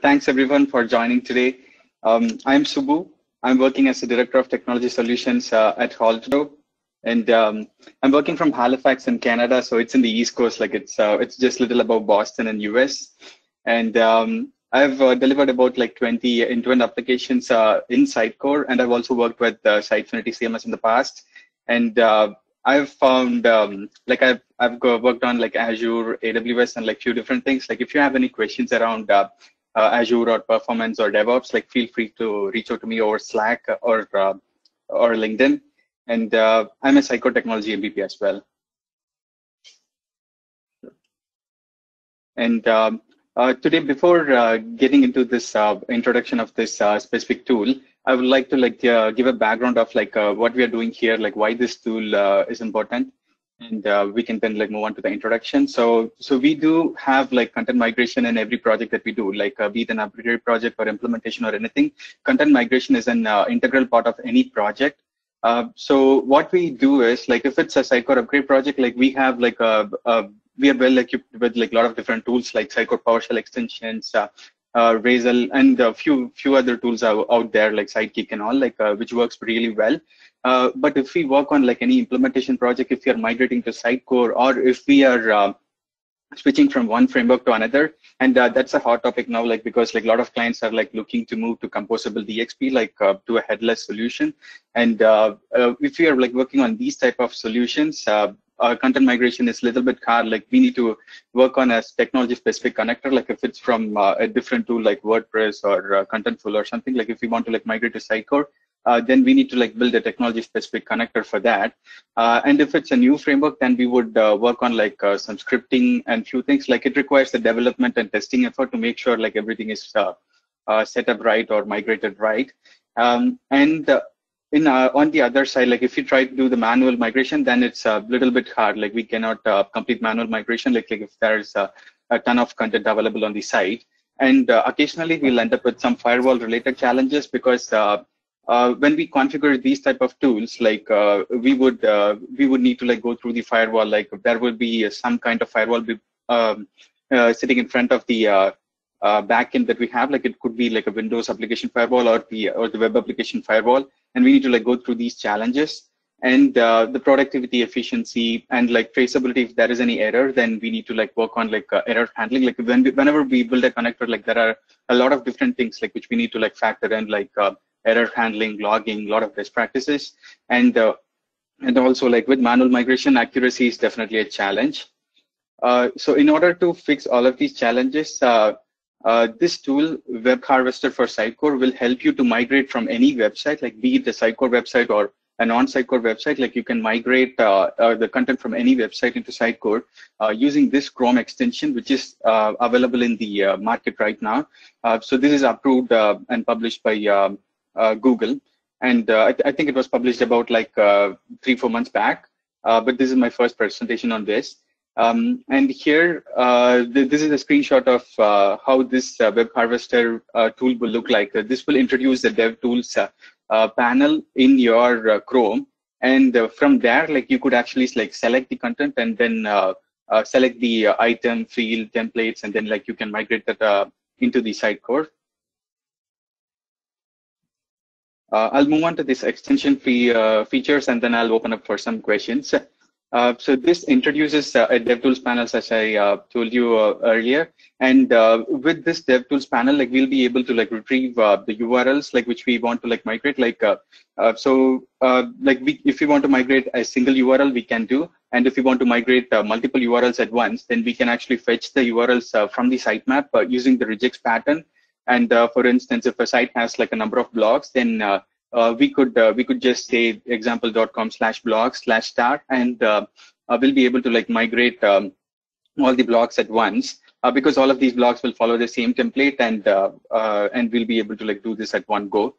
Thanks everyone for joining today. Um, I'm Subbu. I'm working as the Director of Technology Solutions uh, at Holtro. And um, I'm working from Halifax in Canada, so it's in the East Coast, like it's uh, it's just little above Boston in US. And um, I've uh, delivered about like 20 end-to-end applications uh, in Sitecore, and I've also worked with uh, Sitefinity CMS in the past. And uh, I've found um, like I've I've worked on like Azure, AWS, and like few different things. Like if you have any questions around uh, uh, Azure or performance or DevOps, like feel free to reach out to me over Slack or uh, or LinkedIn. And uh, I'm a Sitecore Technology MVP as well. And um, uh, today, before uh, getting into this introduction of this specific tool, I would like to like give a background of like what we are doing here, like why this tool is important and uh, we can then like move on to the introduction. So, so we do have like content migration in every project that we do, like uh, be it an upgrade project or implementation or anything. Content migration is an uh, integral part of any project. Uh, so what we do is like if it's a Sitecore upgrade project, like we have like a, a we are well equipped with like a lot of different tools like Sitecore PowerShell extensions, uh, uh, Razl, and a few few other tools are out there like Sidekick and all, like uh, which works really well. Uh, but if we work on like any implementation project, if we are migrating to Sitecore, or if we are uh, switching from one framework to another, and uh, that's a hot topic now, like because like a lot of clients are like looking to move to composable DXP, like uh, to a headless solution. And if we are like working on these type of solutions, uh, content migration is a little bit hard. Like we need to work on a technology specific connector. Like if it's from uh, a different tool like WordPress or uh, Contentful or something, like if we want to like migrate to Sitecore, uh, then we need to like build a technology specific connector for that. Uh, and if it's a new framework, then we would uh, work on like uh, some scripting and few things. Like it requires the development and testing effort to make sure like everything is set up right or migrated right. Um, and in uh, on the other side, like if you try to do the manual migration, then it's a little bit hard. Like we cannot uh, complete manual migration. Like, like if there's a, a, ton of content available on the site, and uh, occasionally we'll end up with some firewall related challenges because uh, uh, when we configure these type of tools, like uh, we would we would need to like go through the firewall. Like there will be some kind of firewall be, um, sitting in front of the backend that we have. Like it could be like a Windows application firewall or the or the web application firewall, and we need to like go through these challenges and uh, the productivity, efficiency, and like traceability. If there is any error, then we need to like work on like uh, error handling. Like when whenever we build a connector, like there are a lot of different things like which we need to like factor in, like uh, error handling, logging, a lot of best practices, and uh, and also like with manual migration, accuracy is definitely a challenge. Uh, so in order to fix all of these challenges, uh, this tool, Web Harvester for Sitecore, will help you to migrate from any website, like be it the Sitecore website or a non-Sitecore website, like you can migrate uh, uh, the content from any website into Sitecore uh, using this Chrome extension, which is uh, available in the uh, market right now. so this is approved and published by um, Google. And I, th I, think it was published about like three, four months back. but this is my first presentation on this. Um, and here, uh, th this is a screenshot of uh, how this uh, Web Harvester uh, tool will look like. Uh, this will introduce the DevTools uh, panel in your Chrome. And from there, like you could actually like select the content and then select the item, field, templates, and then like you can migrate that into the Sitecore. I'll move on to this extension fee, features and then I'll open up for some questions. Uh, so this introduces uh, a DevTools panel, as I uh, told you uh, earlier. And uh, with this DevTools panel, like we'll be able to like retrieve uh, the URLs like which we want to like migrate. Like so, like we, if we want to migrate a single URL, we can do. And if we want to migrate multiple URLs at once, then we can actually fetch the URLs from the sitemap using the regex pattern. And for instance, if a site has like a number of blocks, then we could uh, we could just say example.com slash blog slash start and uh, uh, we'll be able to like migrate um, all the blocks at once uh, because all of these blocks will follow the same template and uh, and we'll be able to like do this at one go.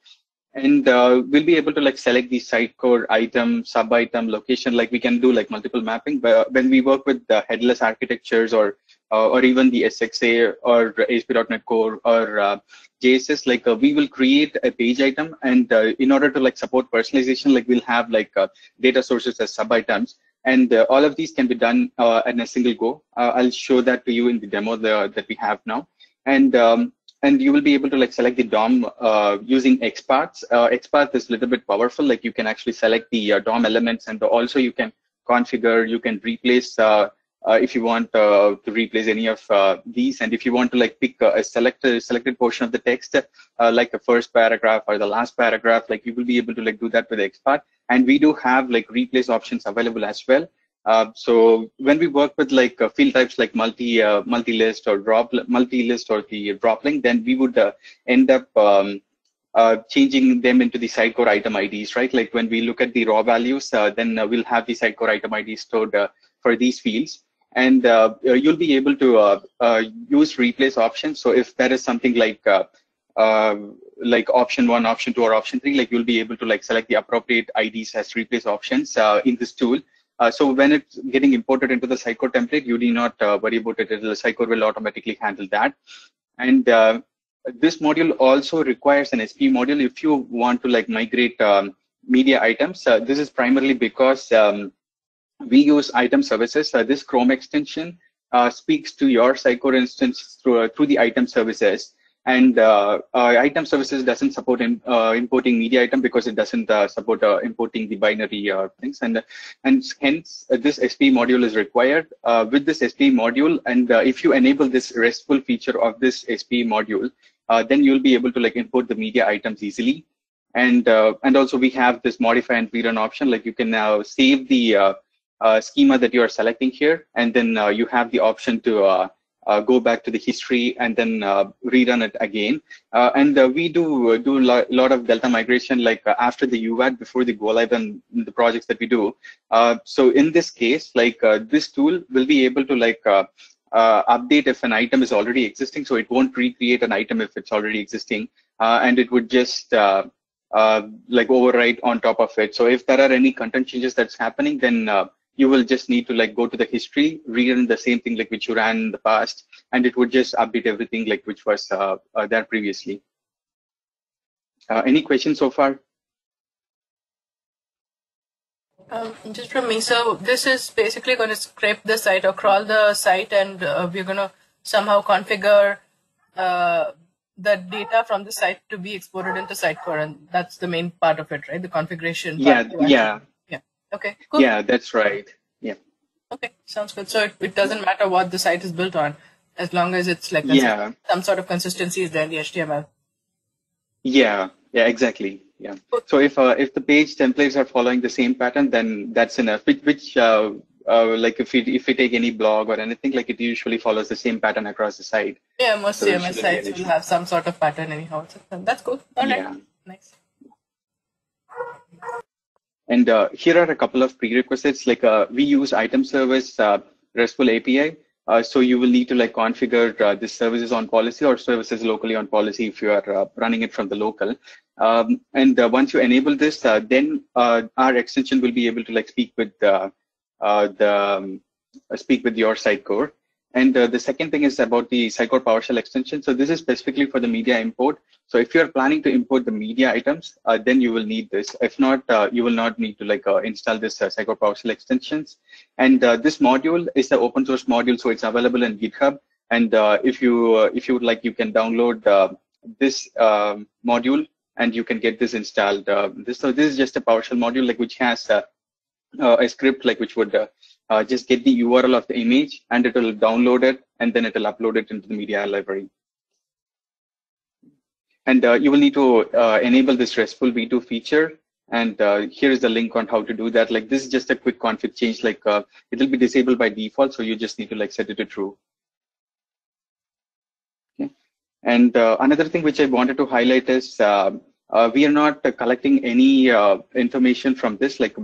And we'll be able to like select the Sitecore item sub item location like we can do like multiple mapping but when we work with the headless architectures or uh, or even the SXA or ASP.NET Core or uh, JSS, like uh, we will create a page item, and uh, in order to like support personalization, like we'll have like uh, data sources as sub items, and uh, all of these can be done in a single go. I'll show that to you in the demo the, that we have now, and um, and you will be able to like select the DOM using XPath. XPath is a little bit powerful. Like you can actually select the DOM elements and also you can configure, you can replace if you want uh, to replace any of uh, these. And if you want to like pick a selected selected portion of the text uh, like the first paragraph or the last paragraph like you will be able to like do that with XPath and we do have like replace options available as well. Uh, so when we work with like uh, field types like multi multi list or drop multi list or the drop link then we would end up um, uh, changing them into the Sitecore item IDs, right? Like when we look at the raw values, uh, then uh, we'll have the Sitecore item IDs stored for these fields and uh, uh, you'll be able to uh, use replace options. So if there is something like like option one, option two, or option three, like you'll be able to like select the appropriate IDs as replace options in this tool. Uh, so when it's getting imported into the Sitecore template, you need not uh, worry about it. The Sitecore will automatically handle that. And uh, this module also requires an SP module if you want to like migrate um, media items. this is primarily because um, we use item services. Uh, this Chrome extension uh, speaks to your Sitecore instance through, uh, through the item services. And uh, uh, item services doesn't support in, uh, importing media item because it doesn't support importing the binary things. And, and hence, this SP module is required. with this SP module, and if you enable this RESTful feature of this SP module, then you'll be able to like import the media items easily. And, and also we have this modify and rerun option, like you can now save the uh, schema that you are selecting here, and then uh, you have the option to uh, uh go back to the history and then uh, rerun it again. Uh, and we do do a lo lot of Delta migration like after the UAT, before the go live and the projects that we do. so in this case, like this tool will be able to like update if an item is already existing. So it won't recreate an item if it's already existing, and it would just uh, like overwrite on top of it. So if there are any content changes that's happening, then uh, you will just need to like go to the history, rerun the same thing like which you ran in the past, and it would just update everything like which was uh, uh, there previously. Uh, any questions so far? Um, just from me, so this is basically going to scrape the site or crawl the site, and uh, we're going to somehow configure uh, the data from the site to be exported into Sitecore, and that's the main part of it, right? The configuration. Yeah, yeah, Okay, cool. Yeah, that's right. Yeah. Okay, sounds good. So it, it doesn't matter what the site is built on, as long as it's like yeah. some sort of consistency is there in the HTML. Yeah, yeah, exactly. Yeah. So if uh, if the page templates are following the same pattern, then that's enough. Which, which uh, uh, like if we if we take any blog or anything, like it usually follows the same pattern across the site. Yeah, most so CMS sites will have some sort of pattern anyhow. So that's cool. All right. Yeah. Nice. And uh, here are a couple of prerequisites. Like uh, we use item service uh, RESTful API. Uh, so you will need to like configure uh, this services on policy or services locally on policy if you are uh, running it from the local. Um, and once you enable this, then our extension will be able to like speak with the um, speak with your Sitecore. And uh, the second thing is about the Sitecore PowerShell extension. So this is specifically for the media import. So if you're planning to import the media items, uh, then you will need this. If not, uh, you will not need to like uh, install this uh, Sitecore PowerShell extensions. And uh, this module is the open source module, so it's available in GitHub. And uh, if you if you would like, you can download this um, module and you can get this installed. this so this is just a PowerShell module like which has a script like which would uh, just get the URL of the image and it will download it and then it will upload it into the media library. And uh, you will need to uh, enable this RESTful v2 feature. And uh, here is the link on how to do that. Like this is just a quick config change. Like uh, it will be disabled by default. So you just need to like set it to true. Okay. And uh, another thing which I wanted to highlight is uh, we are not uh, collecting any uh, information from this like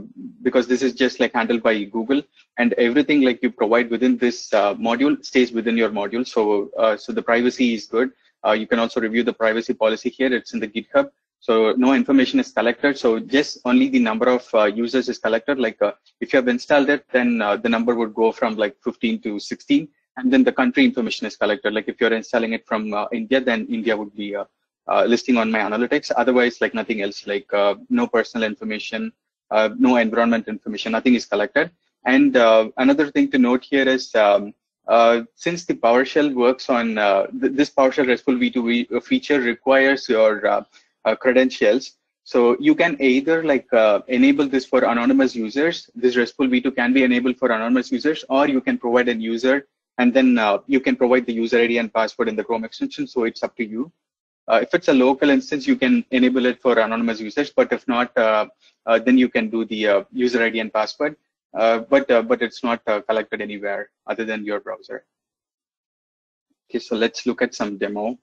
because this is just like handled by google and everything like you provide within this uh, module stays within your module. So uh, so the privacy is good. Uh, you can also review the privacy policy here. It's in the github. So no information is collected. So just only the number of users is collected. Like if you have installed it then the number would go from like 15 to 16 and then the country information is collected. Like if you're installing it from india then india would be uh, listing on my analytics. Otherwise, like nothing else, like uh, no personal information, uh, no environment information, nothing is collected. And uh, another thing to note here is um, uh, since the PowerShell works on uh, th this PowerShell RESTful v2 feature requires your credentials. So you can either like enable this for anonymous users. This RESTful v2 can be enabled for anonymous users, or you can provide a user and then you can provide the user ID and password in the Chrome extension. So it's up to you. Uh, if it's a local instance, you can enable it for anonymous users, but if not, uh, uh, then you can do the user ID and password. Uh, but uh, but it's not uh, collected anywhere other than your browser. Okay, so let's look at some demo.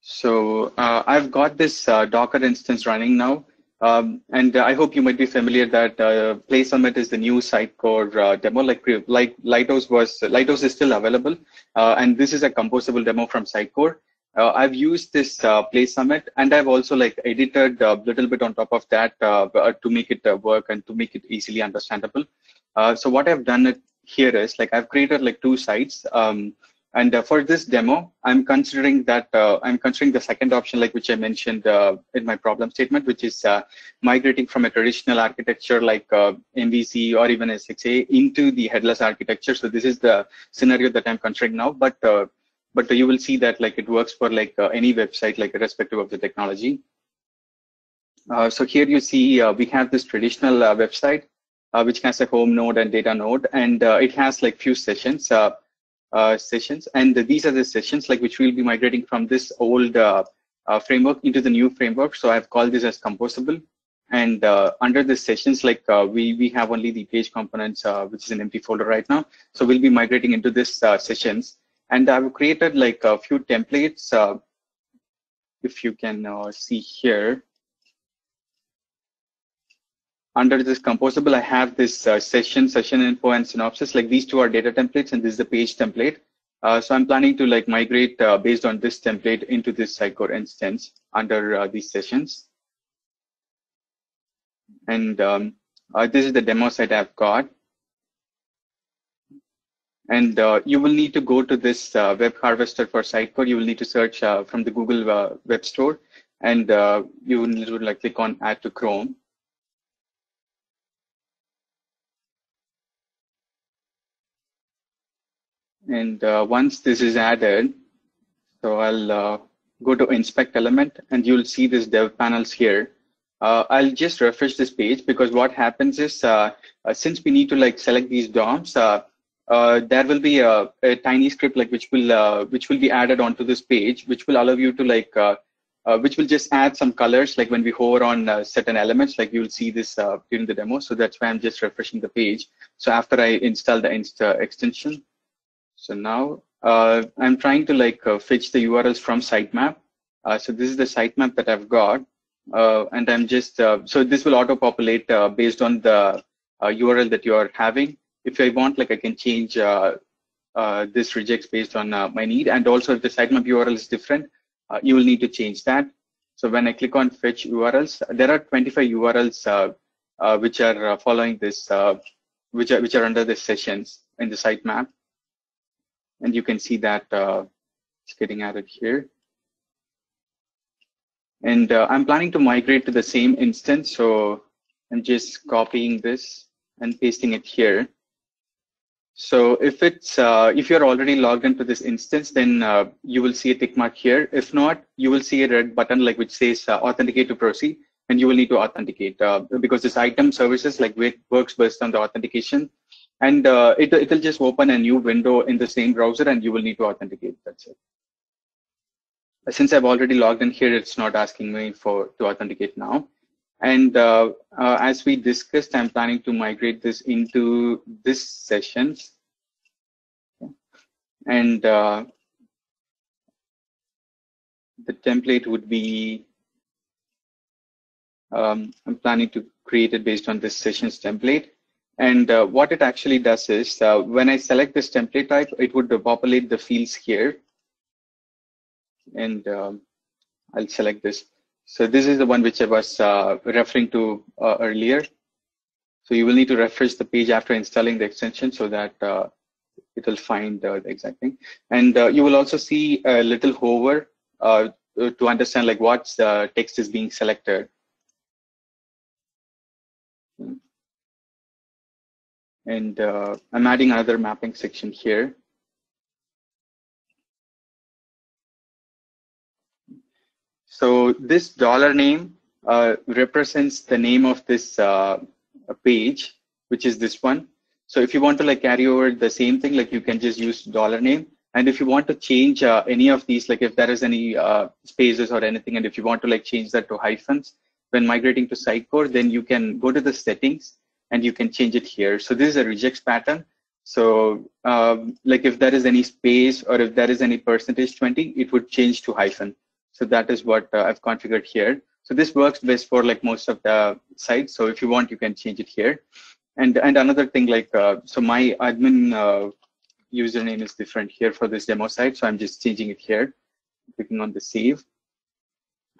So uh, I've got this uh, Docker instance running now. Um, and I hope you might be familiar that uh, Play Summit is the new Sitecore uh, demo. Like, like Lighthouse was, Lighthouse is still available, uh, and this is a composable demo from Sitecore. Uh, I've used this uh, Play Summit, and I've also like edited a little bit on top of that uh, to make it work and to make it easily understandable. so what I've done here is like I've created like two sites. Um, and uh, for this demo, I'm considering that uh, I'm considering the second option, like which I mentioned uh, in my problem statement, which is uh, migrating from a traditional architecture like uh, MVC or even SXA into the headless architecture. So this is the scenario that I'm considering now. But uh, but you will see that like it works for like any website, like irrespective of the technology. so here you see we have this traditional website, which has a home node and data node, and it has like few sessions uh, sessions. And these are the sessions like which we'll be migrating from this old uh, uh, framework into the new framework. So I've called this as composable. And uh, under the sessions, like we, we have only the page components, which is an empty folder right now. So we'll be migrating into this sessions. And I've created like a few templates. if you can see here, under this composable, I have this uh, session, session info, and synopsis. Like these two are data templates, and this is the page template. Uh, so I'm planning to like migrate uh, based on this template into this Sitecore instance under uh, these sessions. And um, uh, this is the demo site I've got. And uh, you will need to go to this web harvester for Sitecore. You will need to search from the Google Web Store, and you will need to like click on Add to Chrome And uh, once this is added, so I'll uh, go to inspect element and you'll see this dev panels here. Uh, I'll just refresh this page because what happens is uh, uh, since we need to like select these DOMs, uh, there will be a, a, tiny script like which will which will be added onto this page, which will allow you to like which will just add some colors like when we hover on certain elements, like you'll see this during the demo. So that's why I'm just refreshing the page. So after I install the inst extension, so now uh, I'm trying to like uh, fetch the URLs from sitemap. Uh, so this is the sitemap that I've got. Uh, and I'm just, uh, so this will auto populate uh, based on the URL that you are having. If I want, like I can change this regex based on my need. And also if the sitemap URL is different, you will need to change that. So when I click on fetch URLs, there are 25 URLs which are following this, which are which are under the sessions in the sitemap and you can see that uh, it's getting added here. And uh, I'm planning to migrate to the same instance, so I'm just copying this and pasting it here. So if it's uh, if you're already logged into this instance, then uh, you will see a tick mark here. If not, you will see a red button like which says uh, authenticate to proceed, and you will need to authenticate uh, because this item services like works based on the authentication and uh, it, it'll just open a new window in the same browser and you will need to authenticate. That's it. Since i've already logged in here it's not asking me for to authenticate now. And uh, uh, as we discussed i'm planning to migrate this into this sessions and uh, the template would be um, i'm planning to create it based on this sessions template and uh, what it actually does is uh, when I select this template type, it would populate the fields here. And um, I'll select this. So this is the one which I was uh, referring to uh, earlier. So you will need to refresh the page after installing the extension so that uh, it will find uh, the exact thing. And you will also see a little hover to understand like what text is being selected. And uh, I'm adding another mapping section here. So this dollar name uh, represents the name of this uh, page, which is this one. So if you want to like carry over the same thing, like you can just use dollar name. And if you want to change uh, any of these, like if there is any uh, spaces or anything, and if you want to like change that to hyphens when migrating to Sitecore, then you can go to the settings and you can change it here. So this is a regex pattern. So um, like if there is any space or if there is any percentage 20, it would change to hyphen. So that is what uh, I've configured here. So this works best for like most of the sites. So if you want, you can change it here. And and another thing like, uh, so my admin uh, username is different here for this demo site. So I'm just changing it here, clicking on the save.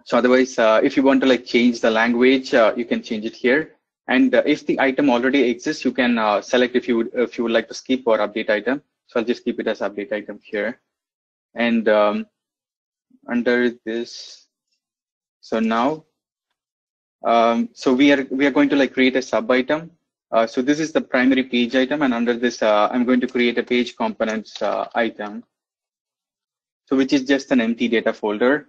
So otherwise, uh, if you want to like change the language, uh, you can change it here. And uh, if the item already exists, you can uh, select if you would, if you would like to skip or update item. So I'll just keep it as update item here. And um, under this, so now, um, so we are we are going to like create a sub item. Uh, so this is the primary page item, and under this, uh, I'm going to create a page components uh, item. So which is just an empty data folder.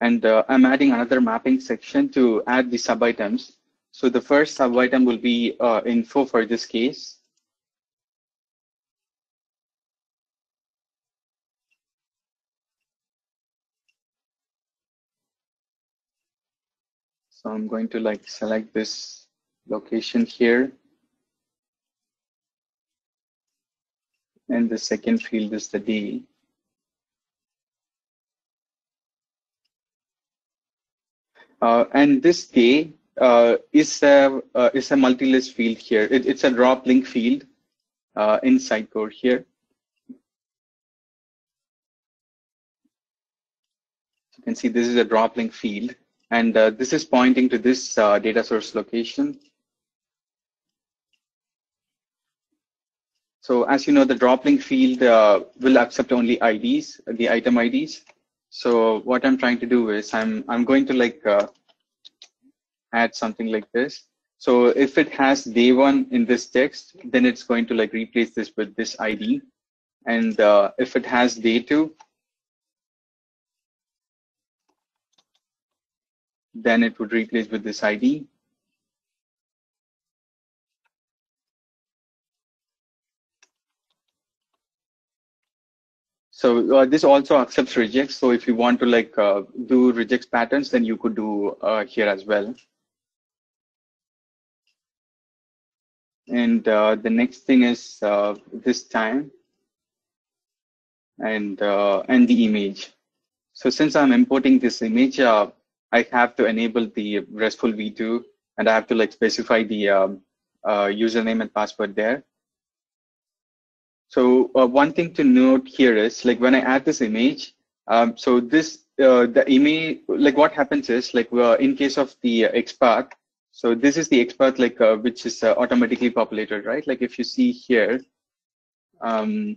And uh, I'm adding another mapping section to add the sub items. So the first sub item will be uh, info for this case. So I'm going to like select this location here. And the second field is the day. And this day uh, is a uh, is a multi-list field here. It, it's a drop link field uh, in Sitecore here. You can see this is a drop link field, and uh, this is pointing to this uh, data source location. So as you know, the drop link field uh, will accept only IDs, the item IDs. So what I'm trying to do is I'm I'm going to like uh, add something like this. So if it has day one in this text, then it's going to like replace this with this ID. And uh, if it has day two, then it would replace with this ID. So uh, this also accepts regex. So if you want to like uh, do regex patterns, then you could do uh, here as well. And uh, the next thing is uh, this time and uh, and the image. So since I'm importing this image, I have to enable the RESTful v2 and I have to like specify the um, username and password there. So uh, one thing to note here is like when I add this image, um, so this uh, the image like what happens is like uh, in case of the XPath, so this is the XPath like uh, which is uh, automatically populated, right? Like if you see here, um,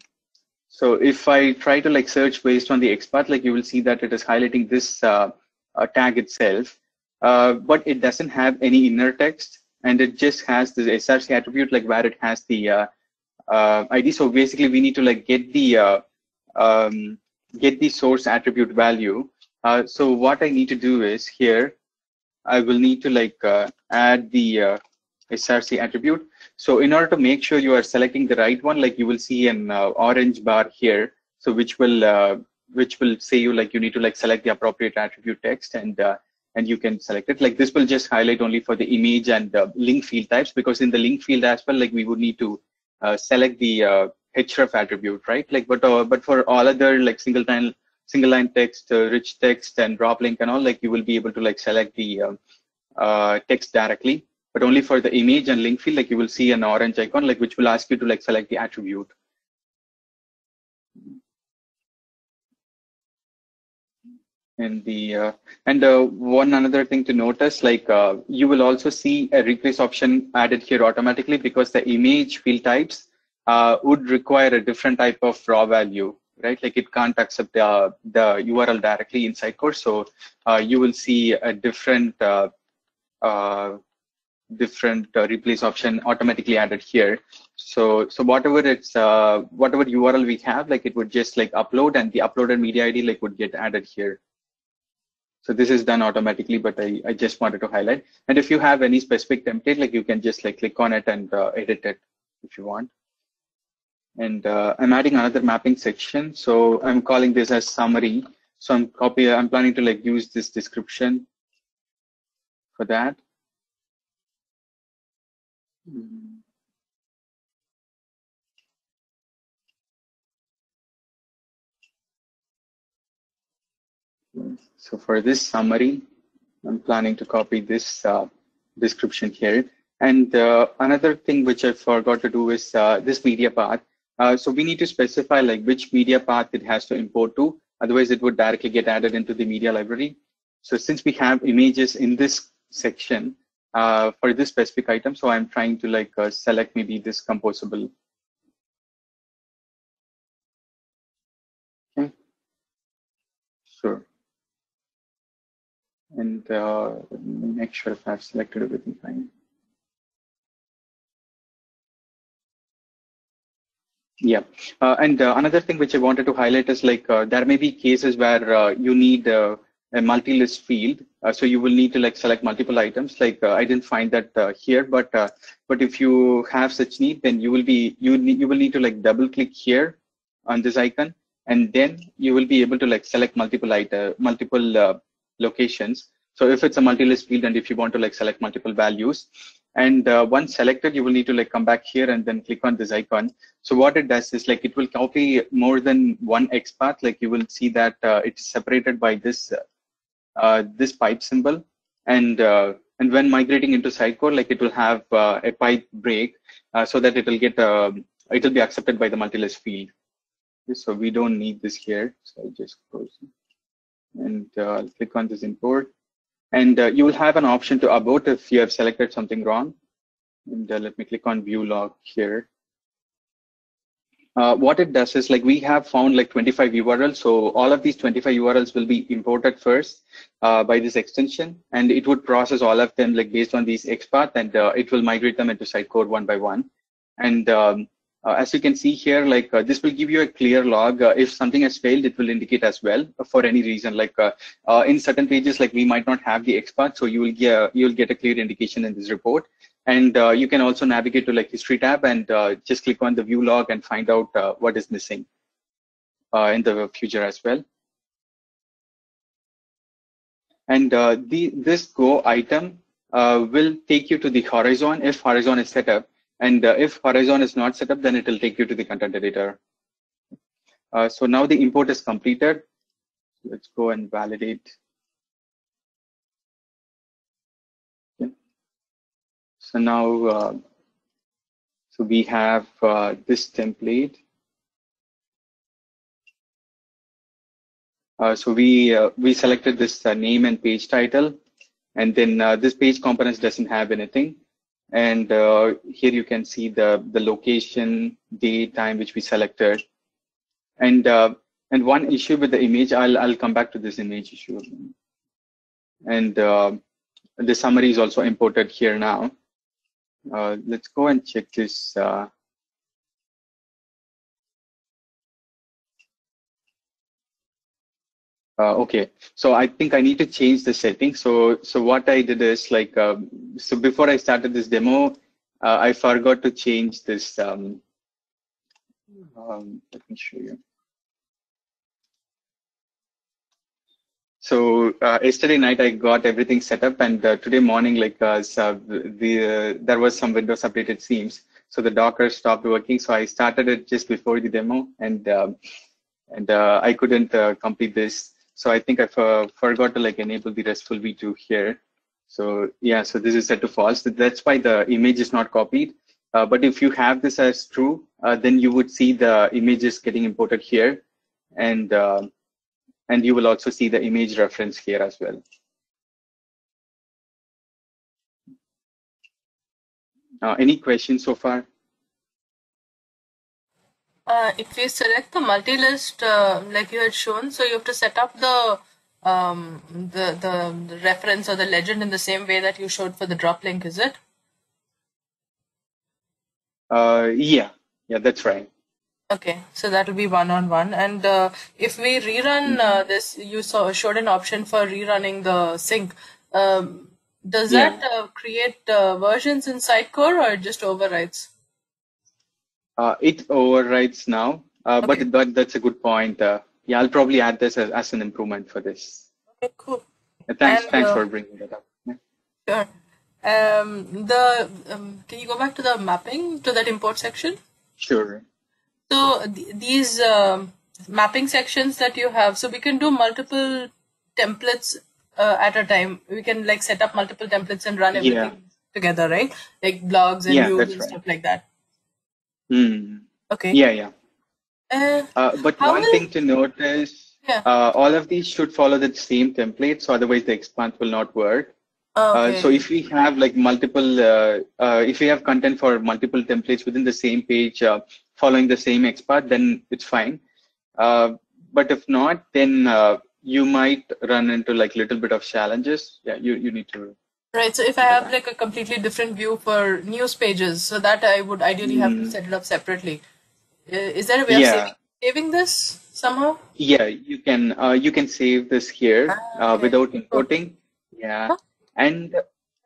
so if I try to like search based on the XPath, like you will see that it is highlighting this uh, tag itself, but it doesn't have any inner text and it just has this SRC attribute like where it has the uh, ID. So basically, we need to like get the uh, um, get the source attribute value. Uh, so what I need to do is here, I will need to like uh, add the uh, SRC attribute. So in order to make sure you are selecting the right one, like you will see an uh, orange bar here. So which will which will say you like you need to like select the appropriate attribute text and and you can select it. Like this will just highlight only for the image and link field types because in the link field as well, like we would need to select the uh, href attribute, right? Like, but uh, but for all other like single line single line text, uh, rich text, and drop link and all, like you will be able to like select the um, uh, text directly. But only for the image and link field, like you will see an orange icon, like which will ask you to like select the attribute. In the uh, and uh, one another thing to notice like uh, you will also see a replace option added here automatically because the image field types uh, would require a different type of raw value right? Like it can't accept the, the url directly inside course so uh, you will see a different uh, different replace option automatically added here. So so whatever it's whatever url we have like it would just like upload and the uploaded media id like would get added here so this is done automatically, but I, I just wanted to highlight. And if you have any specific template, like you can just like click on it and uh, edit it if you want. And uh, I'm adding another mapping section. So I'm calling this as summary. So I'm copy, I'm planning to like use this description for that. Mm. So for this summary, I'm planning to copy this uh, description here. And uh, another thing which I forgot to do is uh, this media path. Uh, so we need to specify like which media path it has to import to. Otherwise, it would directly get added into the media library. So since we have images in this section uh, for this specific item, so I'm trying to like uh, select maybe this composable. Okay. Sure and uh, make sure if I've selected everything fine. Yeah, uh, and uh, another thing which I wanted to highlight is like uh, there may be cases where uh, you need uh, a multi-list field, so you will need to like select multiple items. Like I didn't find that here, but but if you have such need, then you will be you you will need to like double click here on this icon, and then you will be able to like select multiple item multiple locations. So if it's a multi-list field and if you want to like select multiple values, and uh, once selected, you will need to like come back here and then click on this icon. So what it does is like it will copy more than one XPath. Like you will see that uh, it's separated by this uh, this pipe symbol, and uh, and when migrating into Sitecore, like it will have uh, a pipe break uh, so that it will get um, it will be accepted by the multi-list field. So we don't need this here. So I just close and uh, click on this import. And uh, you will have an option to abort if you have selected something wrong. And uh, let me click on view log here. Uh, what it does is like we have found like 25 URLs. So all of these 25 URLs will be imported first uh, by this extension, and it would process all of them like based on these XPath, and uh, it will migrate them into Sitecore one by one. And um, as you can see here, like uh, this will give you a clear log. Uh, if something has failed, it will indicate as well for any reason. Like uh, uh, in certain pages, like we might not have the XPath, so you will get you'll get a clear indication in this report. And uh, you can also navigate to like history tab and just click on the view log and find out what is missing in the future as well. And the this Go item will take you to the horizon if horizon is set up and uh, if Horizon is not set up, then it will take you to the content editor. Uh, so now the import is completed. Let's go and validate. So now, uh, so we have uh, this template. Uh, so we uh, we selected this name and page title, and then this page components doesn't have anything. And uh, here you can see the, the location, date, time which we selected. And uh, and one issue with the image, I'll, I'll come back to this image issue. And uh, the summary is also imported here now. Uh, let's go and check this uh, okay, so I think I need to change the setting. So, so what I did is like, um, so before I started this demo, uh, I forgot to change this. Um, um, let me show you. So uh, yesterday night I got everything set up, and uh, today morning, like uh, the uh, there was some Windows updated seams, so the Docker stopped working. So I started it just before the demo, and um, and I couldn't complete this. So I think I forgot to like enable the RESTful v2 here. So yeah, so this is set to false. That's why the image is not copied. Uh, but if you have this as true, uh, then you would see the images getting imported here. And uh, and you will also see the image reference here as well. Uh, any questions so far? Uh, if we select the multi-list uh, like you had shown, so you have to set up the, um, the, the reference or the legend in the same way that you showed for the drop link, is it? Uh, yeah, yeah, that's right. Okay, so that will be one on one. And uh, if we rerun uh, this, you saw showed an option for rerunning the sync. Um, does Yeah. that uh, create uh, versions in Sitecore or it just overrides? Uh, it overrides now, uh, Okay. but but that's a good point. Uh, yeah, I'll probably add this as, as an improvement for this. Okay, cool. Uh, thanks, And, thanks uh, for bringing that up. Yeah. Sure. Um, the um, can you go back to the mapping to that import section? Sure. So th- these um, mapping sections that you have, so we can do multiple templates uh, at a time. We can like set up multiple templates and run everything Yeah. together, right? Like blogs and Yeah, views and right. stuff like that. Hmm. Okay. Yeah, yeah. Uh, Uh, but one will- thing to note is Yeah. uh, all of these should follow the same template, so otherwise the XPath will not work. oh, Uh, okay. so if we have like multiple, uh, uh, if we have content for multiple templates within the same page uh, following the same XPath, then it's fine. Uh, but if not, then uh, you might run into like little bit of challenges. Yeah, you, you need to. Right. So if I have like a completely different view for news pages, so that I would ideally have to Mm. set it up separately. Is there a way of saving, saving this somehow? Yeah, you can uh, you can save this here Ah, uh, okay. without importing. Yeah, Huh? and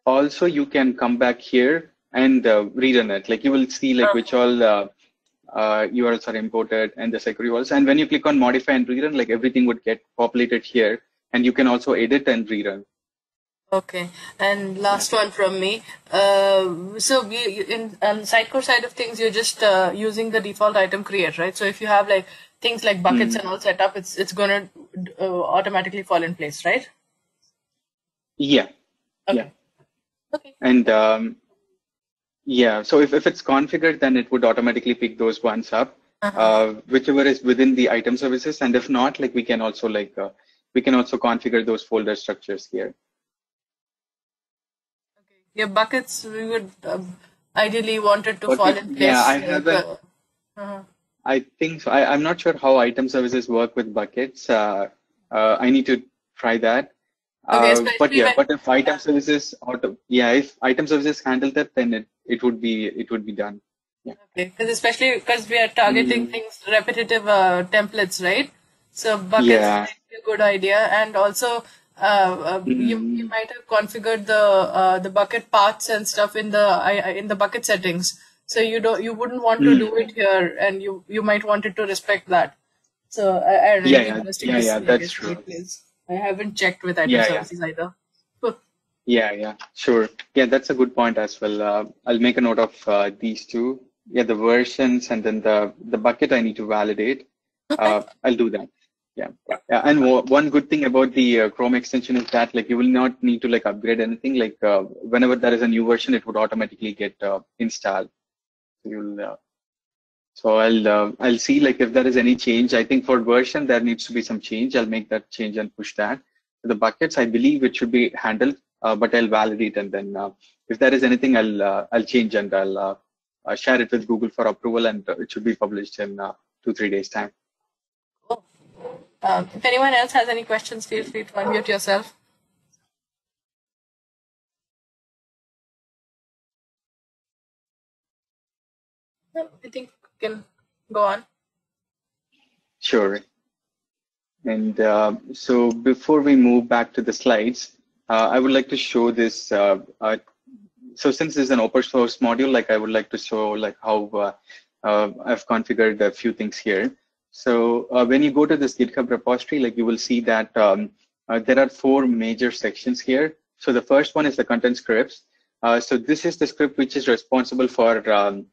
also you can come back here and uh, rerun it. Like you will see like Ah. which all uh, uh, URLs are imported and the security URLs. And when you click on modify and rerun, like everything would get populated here, and you can also edit and rerun. Okay, and last one from me. Uh, so we in on Sitecore side of things, you're just uh, using the default item create, right? So if you have like things like buckets and all set up, it's it's gonna uh, automatically fall in place, right? Yeah, Okay. yeah, Okay. and um, yeah. So if, if it's configured, then it would automatically pick those ones up. Uh-huh. uh, whichever is within the item services and if not like we can also like uh, we can also configure those folder structures here Your buckets, we would um, ideally wanted to Okay, fall in place. yeah, I like, haven't- uh, uh-huh. i think so I, i'm not sure how item services work with buckets uh, uh, i need to try that Okay, uh, but yeah but if item services auto yeah if item services handle that then it, it would be it would be done yeah Okay, because especially because we are targeting Mm. things repetitive uh, templates, right? So buckets Yeah. a good idea, and also uh, uh, you Mm. you might have configured the uh, the bucket paths and stuff in the in the bucket settings. So you don't you wouldn't want to Mm. do it here, and you you might want it to respect that. So I, I know. Yeah, yeah, yeah, yeah, that's it true. I haven't checked with item Yeah, yeah. services either. Yeah yeah sure yeah that's a good point as well uh, i'll make a note of uh, these two yeah the versions and then the the bucket i need to validate uh, I'll do that. Yeah. yeah. And one good thing about the uh, Chrome extension is that like you will not need to like upgrade anything. Like uh, whenever there is a new version, it would automatically get uh, installed. So you'll. Uh, so I'll uh, I'll see like if there is any change. I think for version there needs to be some change. I'll make that change and push that. The buckets, I believe it should be handled, uh, but I'll validate and then if there is anything, I'll I'll change and I'll share it with Google for approval and it should be published in two three days time. Um, if anyone else has any questions, feel free to unmute yourself. I think we can go on. Sure. And uh, so before we move back to the slides, uh, I would like to show this. Uh, uh, so since this is an open source module, like I would like to show like how uh, uh, I've configured a few things here. So uh, when you go to this GitHub repository, like you will see that um, uh, there are four major sections here. So the first one is the content scripts. Uh, so this is the script which is responsible for um,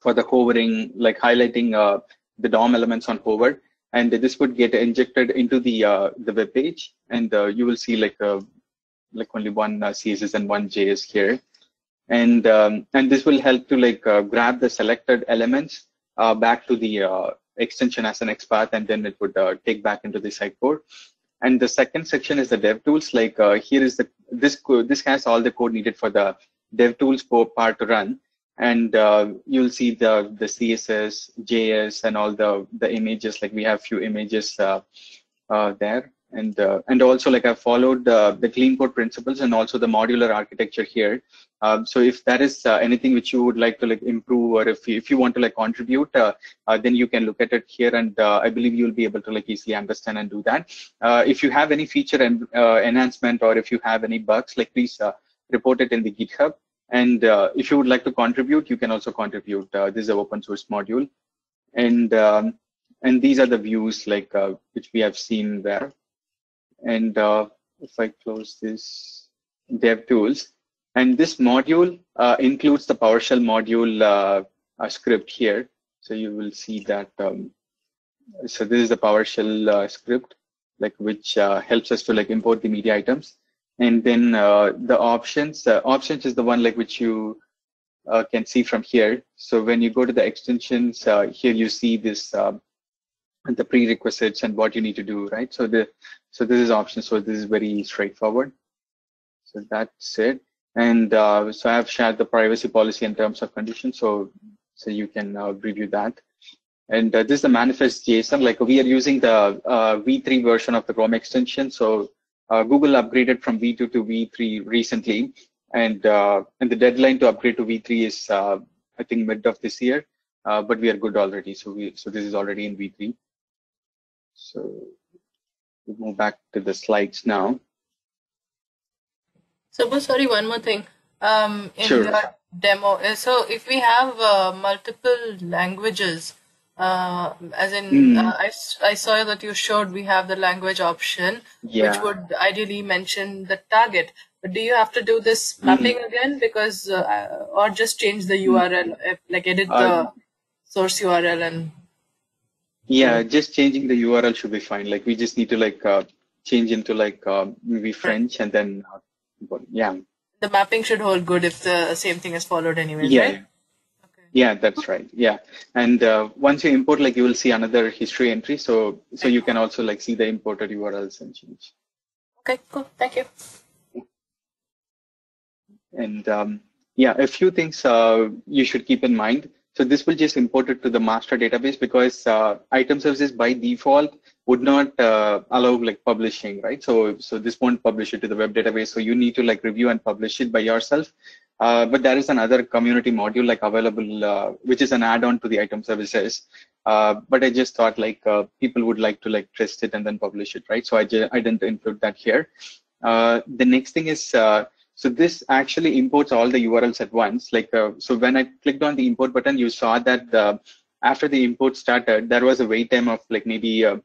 for the hovering, like highlighting uh, the DOM elements on hover, and this would get injected into the uh, the web page, and uh, you will see like like only one CSS and one JS here, and um, and this will help to like grab the selected elements back to the extension as an XPath, and then it would uh, take back into the Sitecore. And the second section is the dev tools. Like uh, here is the this this has all the code needed for the dev tools part to run, and uh, you'll see the the CSS, JS, and all the the images. Like we have few images uh, uh, there, and uh, and also like I followed uh, the clean code principles and also the modular architecture here. Um, so if that is uh, anything which you would like to like improve or if you, if you want to like contribute, uh, uh, then you can look at it here and uh, I believe you'll be able to like easily understand and do that. if you have any feature and enhancement or if you have any bugs, like please report it in the GitHub. And if you would like to contribute, you can also contribute. this is an open source module. And um, and these are the views like which we have seen there. And uh, if I close this dev tools, and this module uh, includes the PowerShell module uh, script here. So you will see that. Um, so this is the PowerShell uh, script, like which uh, helps us to like import the media items. And then uh, the options, options is the one like which you can see from here. So when you go to the extensions, here you see this the prerequisites and what you need to do, right? So the so this is option. So this is very straightforward. So that's it. And uh, so I have shared the privacy policy and terms of conditions. So so you can uh, review that. And uh, this is the manifest JSON. Like we are using the uh, V3 version of the Chrome extension. So uh, Google upgraded from V2 to V3 recently, and uh, and the deadline to upgrade to V3 is I think mid of this year. but we are good already. So we so this is already in V3. So we move back to the slides now. So, sorry, one more thing. Um, in sure. the demo, uh, so if we have uh, multiple languages, uh, as in, mm. uh, I, I saw that you showed we have the language option, yeah. which would ideally mention the target. But do you have to do this hmm. mapping mm. again? Because, uh, or just change the URL, if, like edit the uh, source URL and yeah, just changing the URL should be fine. Like we just need to like uh, change into like uh, maybe French and then uh, yeah. The mapping should hold good if the same thing is followed anyways, yeah. right? Okay. Yeah, that's right. Yeah, and uh, once you import, like you will see another history entry. So so you can also like see the imported URLs and change. Okay, cool. Thank you. And um, yeah, a few things uh, you should keep in mind. So this will just import it to the master database because uh, item services by default would not uh, allow like publishing, right? So so this won't publish it to the web database. So you need to like review and publish it by yourself. Uh, but there is another community module like available, uh, which is an add-on to the item services. Uh, but I just thought like uh, people would like to like test it and then publish it, right? So I, I didn't include that here. the next thing is so this actually imports all the URLs at once. Like uh, so, when I clicked on the import button, you saw that uh, after the import started, there was a wait time of like maybe uh,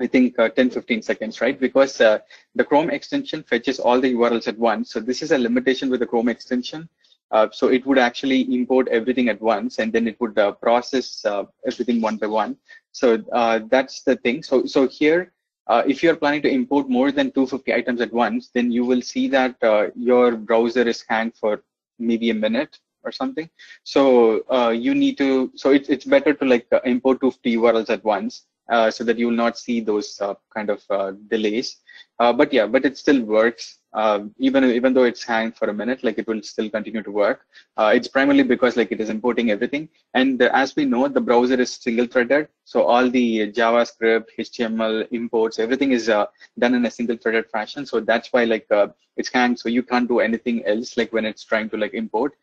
I think uh, 10, 15 seconds, right? Because uh, the Chrome extension fetches all the URLs at once. So this is a limitation with the Chrome extension. Uh, so it would actually import everything at once, and then it would process everything one by one. So that's the thing. So so here uh, if you're planning to import more than 250 items at once, then you will see that uh, your browser is hanged for maybe a minute or something. So uh, you need to, so it's, it's better to like uh, import 250 URLs at once so that you will not see those uh, kind of delays. but yeah, but it still works uh, even even though it's hanged for a minute, like it will still continue to work. Uh, it's primarily because like it is importing everything. And uh, as we know, the browser is single threaded. So all the JavaScript, HTML imports, everything is uh, done in a single threaded fashion. So that's why like uh, it's hanged. So you can't do anything else like when it's trying to like import.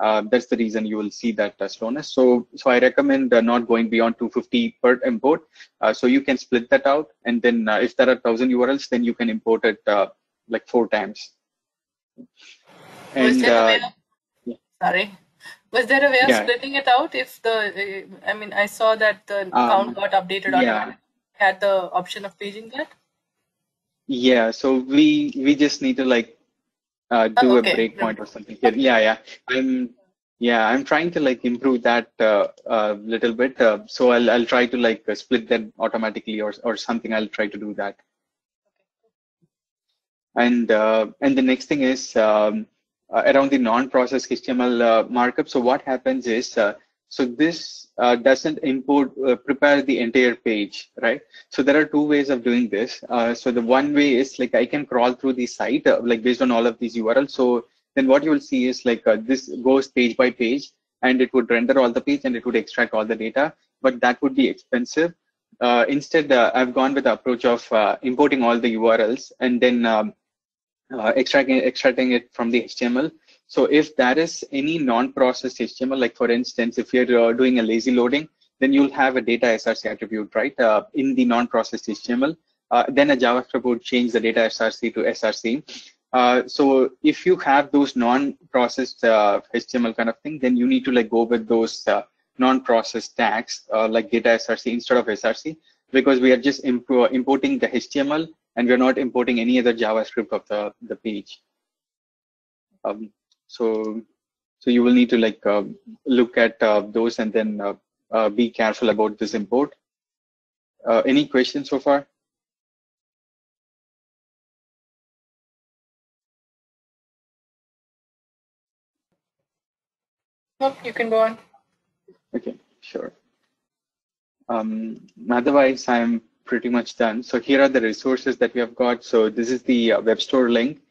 Uh, that's the reason you will see that slowness. So, so I recommend not going beyond 250 per import. so you can split that out, and then if there are thousand URLs, then you can import it like four times. And uh, yeah. sorry, was there a way of yeah. splitting it out? If the, I mean, I saw that the um, count got updated on yeah. had the option of paging that. Yeah, so we we just need to like uh, do oh, okay. a breakpoint or something here. Yeah, yeah. I'm yeah, I'm trying to like improve that a uh, uh, little bit. Uh, so I'll I'll try to like uh, split them automatically or or something. I'll try to do that. And uh, and the next thing is um, uh, around the non-process HTML uh, markup. So what happens is, uh, So this uh, doesn't import, uh, prepare the entire page, right? So there are two ways of doing this. Uh, so the one way is like I can crawl through the site, uh, like based on all of these URLs. So then what you will see is like uh, this goes page by page and it would render all the page and it would extract all the data, but that would be expensive. Uh, instead, I've gone with the approach of importing all the URLs and then um, extracting, extracting it from the HTML so if there is any non-processed HTML, like for instance, if you're uh, doing a lazy loading, then you'll have a data SRC attribute, right, uh, in the non-processed HTML. Uh, then a JavaScript would change the data SRC to SRC. Uh, so if you have those non-processed HTML uh, kind of thing, then you need to like go with those uh, non-processed tags like data SRC instead of SRC because we are just imp importing the HTML and we're not importing any other JavaScript of the, the page. Um, so, so you will need to like uh, look at uh, those and then uh, uh be careful about this import. Uh, any questions so far? Nope, you can go on. Okay, sure. Um, otherwise, I'm pretty much done. So here are the resources that we have got. So this is the uh, web store link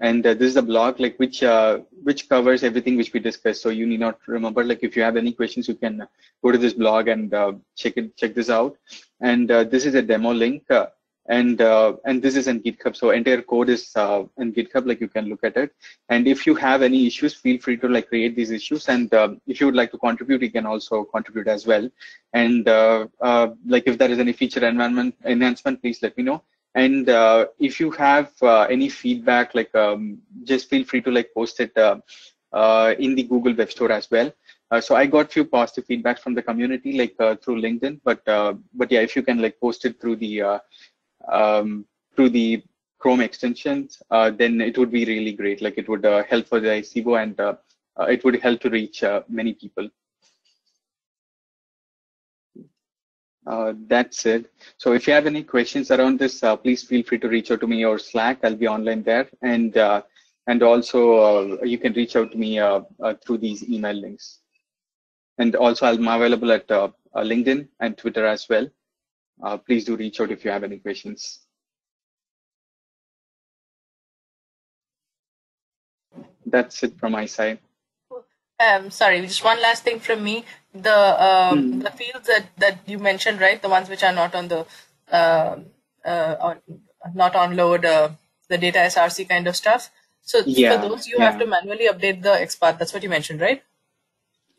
and uh, this is a blog like which uh, which covers everything which we discussed. So you need not remember like if you have any questions you can go to this blog and uh, check it check this out. And uh, this is a demo link uh, and uh, and this is in github. So entire code is in github like you can look at it. And if you have any issues feel free to like create these issues. And if you would like to contribute you can also contribute as well. And like if there is any feature environment enhancement please let me know and uh, if you have uh, any feedback, like um, just feel free to like post it uh, uh in the Google Web Store as well. Uh, so I got few positive feedbacks from the community, like uh, through LinkedIn. But but yeah, if you can like post it through the um, through the Chrome extensions, then it would be really great. Like it would help for the SIBO and it would help to reach many people. Uh, that's it. So if you have any questions around this, uh, please feel free to reach out to me or Slack. I'll be online there. And uh, and also uh, you can reach out to me uh, through these email links. And also I'm available at LinkedIn and Twitter as well. please do reach out if you have any questions. That's it from my side. Um, sorry, just one last thing from me. The um, mm. the fields that, that you mentioned, right? The ones which are not on the uh, uh, not on load uh, the data SRC kind of stuff. So yeah, for those, you yeah. have to manually update the XPath. That's what you mentioned, right?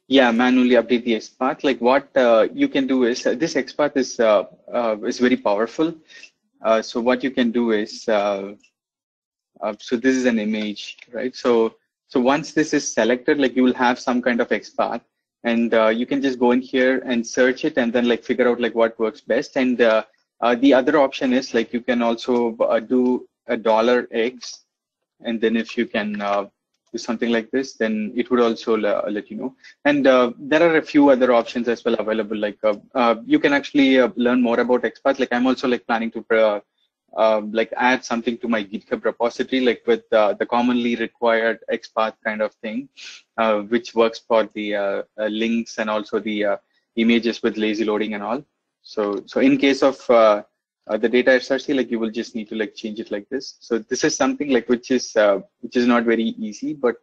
Yeah, manually update the XPath. Like what uh, you can do is uh, this XPath is uh, uh, is very powerful. Uh, so what you can do is uh, uh, so this is an image, right? So so once this is selected, like you will have some kind of XPath and uh, you can just go in here and search it and then like figure out like what works best. And uh, uh, the other option is like you can also uh, do a dollar X and then if you can uh, do something like this, then it would also let you know. And uh, there are a few other options as well available. Like you can actually learn more about XPath. Like I'm also like planning to uh, like add something to my GitHub repository, like with uh, the commonly required XPath kind of thing, uh, which works for the uh, uh, links and also the uh, images with lazy loading and all. So, so in case of the data SRC, like you will just need to like change it like this. So this is something like which is which is not very easy, but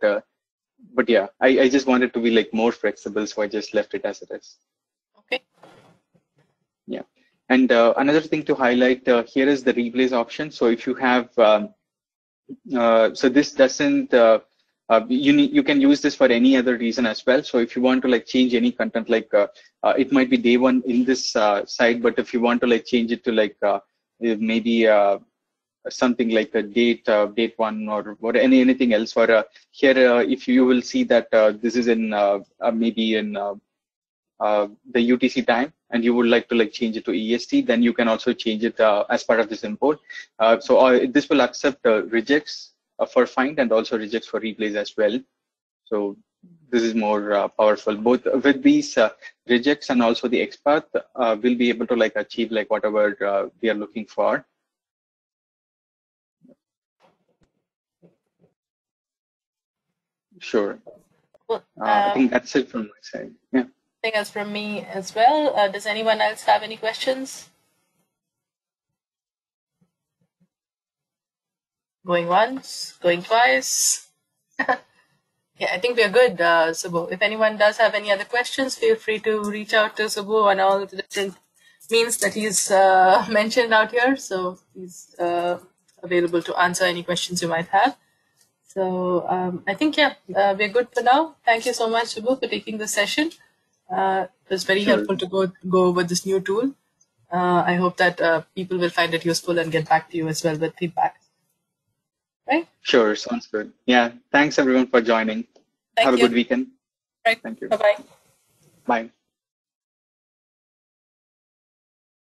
but yeah, I, I just wanted to be like more flexible, so I just left it as it is. And uh, another thing to highlight uh, here is the replace option. So if you have, um, uh, so this doesn't, uh, uh, you need, you can use this for any other reason as well. So if you want to like change any content, like uh, it might be day one in this site, but if you want to like change it to like maybe something like a date, date one or what any anything else, or here if you will see that this is in maybe in the UTC time and you would like to like change it to EST, then you can also change it uh, as part of this import. Uh, so uh, this will accept uh, regex uh, for find and also regex for replace as well. So this is more powerful. Both with these regex and also the XPath, we'll be able to like achieve like whatever we are looking for. Sure. Well, I think that's it from my side. Yeah. Else from me as well. Uh, does anyone else have any questions? Going once, going twice. yeah, I think we're good, uh, Subbu. If anyone does have any other questions, feel free to reach out to Subbu on all the different means that he's uh, mentioned out here. So he's uh, available to answer any questions you might have. So um, I think, yeah, uh, we're good for now. Thank you so much, Subbu, for taking the session. Uh, it was very Sure. helpful to go go over this new tool. Uh, I hope that uh, people will find it useful and get back to you as well with feedback. Right? Sure, sounds good. Yeah, thanks everyone for joining. Thank Have a good weekend. Right. Thank you. Bye bye. Bye.